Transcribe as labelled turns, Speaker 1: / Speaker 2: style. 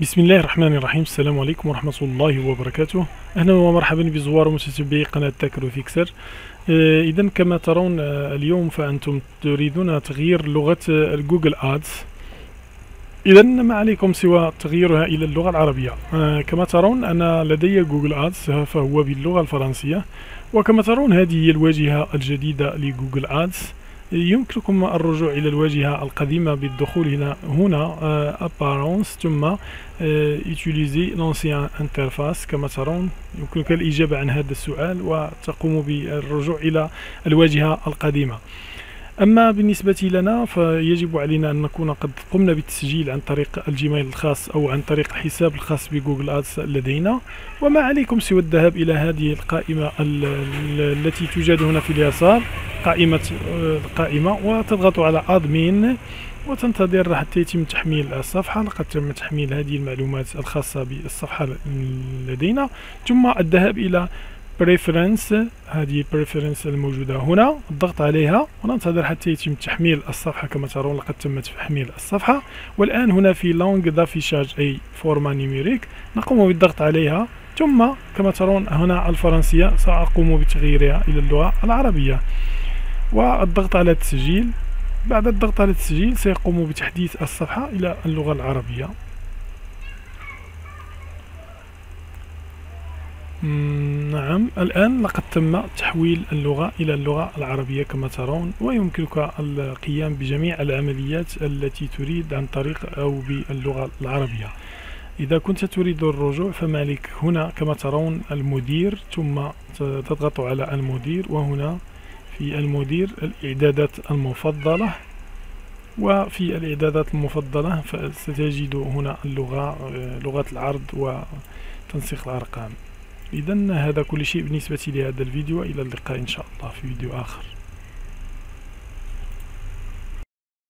Speaker 1: بسم الله الرحمن الرحيم. السلام عليكم ورحمة الله وبركاته. أهلا ومرحبا بزوار ومتتبعي قناة تاكرو فيكسر. آه، إذا كما ترون آه، اليوم فأنتم تريدون تغيير لغة آه، ال Google Ads. إذا ما عليكم سوى تغييرها إلى اللغة العربية؟ كما ترون أنا لدي Google Ads فهو باللغة الفرنسية. وكما ترون هذه هي الواجهة الجديدة ل Google Ads. يمكنكم الرجوع إلى الواجهة القديمة بالدخول هنا هنا apparence ثم utiliser l'ancien interface كما ترون يمكنك الإجابة عن هذا السؤال وتقوم بالرجوع إلى الواجهة القديمة. أما بالنسبة لنا فيجب علينا أن نكون قد قمنا بالتسجيل عن طريق الجيميل الخاص أو عن طريق الحساب الخاص بجوجل أدس لدينا. وما عليكم سوى الذهاب إلى هذه القائمة التي توجد هنا في اليسار. قائمة القائمة وتضغط على admin وتنتظر حتى يتم تحميل الصفحة. لقد تم تحميل هذه المعلومات الخاصة بالصفحة لدينا. ثم الذهاب إلى préférences هذه ال préférences الموجودة هنا. الضغط عليها وننتظر حتى يتم تحميل الصفحة. كما ترون لقد تم تحميل الصفحة. والآن هنا في langue d'affichage et format numérique نقوم بالضغط عليها. ثم كما ترون هنا الفرنسية. سأقوم بتغييرها إلى اللغة العربية. والضغط على التسجيل بعد الضغط على التسجيل سيقوم بتحديث الصفحة إلى اللغة العربية. نعم الآن لقد تم تحويل اللغة إلى اللغة العربية كما ترون ويمكنك القيام بجميع العمليات التي تريد عن طريق أو باللغة العربية. إذا كنت تريد الرجوع فما عليك هنا كما ترون المدير ثم تضغط على المدير وهنا في المدير الإعدادات المفضلة وفي الإعدادات المفضلة ستجد هنا اللغة لغة العرض وتنسيق الأرقام. إذا هذا كل شيء بالنسبة لهذا الفيديو إلى اللقاء إن شاء الله في فيديو آخر.